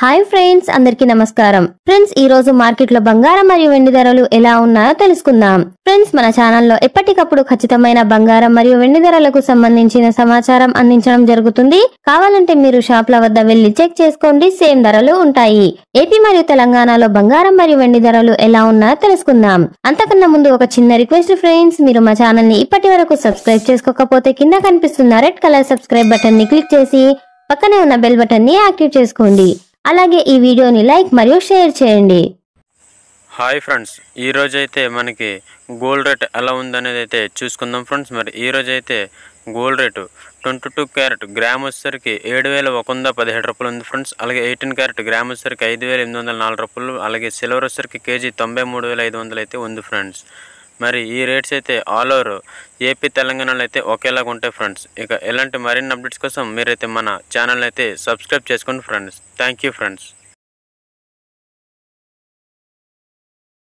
Hi friends అందరికీ నమస్కారం. Friends ఈ రోజు మార్కెట్లో బంగారం మరియు వెండి ధరలు ఎలా ఉన్నాయో తెలుసుకుందాం. ఫ్రెండ్స్ మన ఛానల్లో ఎప్పటికప్పుడు ఖచ్చితమైన బంగారం మరియు వెండి ధరలకు సంబంధించిన సమాచారం అందించడం జరుగుతుంది. కావాలంటే మీరు షాప్ల వద్ద వెళ్ళి చెక్ చేసుకోండి సేమ్ ధరలు ఉంటాయి. ఏపీ మరియు తెలంగాణలో బంగారం మరియు వెండి ధరలు ఎలా ఉన్నాయో తెలుసుకుందాం. అంతకన్నా ముందు ఒక చిన్న రిక్వెస్ట్ ఫ్రెండ్స్ మీరు మా ఛానల్ని ఇప్పటి వరకు సబ్స్క్రైబ్ చేసుకోకపోతే కింద కనిపిస్తున్న రెడ్ కలర్ సబ్స్క్రైబ్ బటన్ని క్లిక్ చేసి పక్కనే ఉన్న బెల్ బటన్ని యాక్టివ్ చేసుకోండి. అలాగే ఈ వీడియోని లైక్ మరియు షేర్ చేయండి. హాయ్ ఫ్రెండ్స్ ఈ అయితే మనకి గోల్డ్ రేట్ ఎలా ఉందనేది అయితే చూసుకుందాం ఫ్రెండ్స్. మరి ఈ అయితే gold rate twenty two carat gram వచ్చేసరికి ఏడు వేల ఒక వంద పదిహేడు రూపాయలు ఉంది ఫ్రెండ్స్. అలాగే ఎయిటీన్ క్యారెట్ గ్రామ్ వచ్చేసరికి ఐదు వేల ఎనిమిది వందల నాలుగు రూపాయలు. అలాగే సిల్వర్ వచ్చేసరికి కేజీ తొంభై మూడు వేల ఐదు వందలు అయితే ఉంది ఫ్రెండ్స్. మరి ఈ రేట్స్ అయితే ఆల్ ఓవర్ ఏపీ తెలంగాణలో అయితే ఒకేలాగా ఉంటాయి ఫ్రెండ్స్ ఇక ఇలాంటి మరిన్ని అప్డేట్స్ కోసం మీరైతే మన ఛానల్ అయితే సబ్స్క్రైబ్ చేసుకోండి ఫ్రెండ్స్ థ్యాంక్ యూ ఫ్రెండ్స్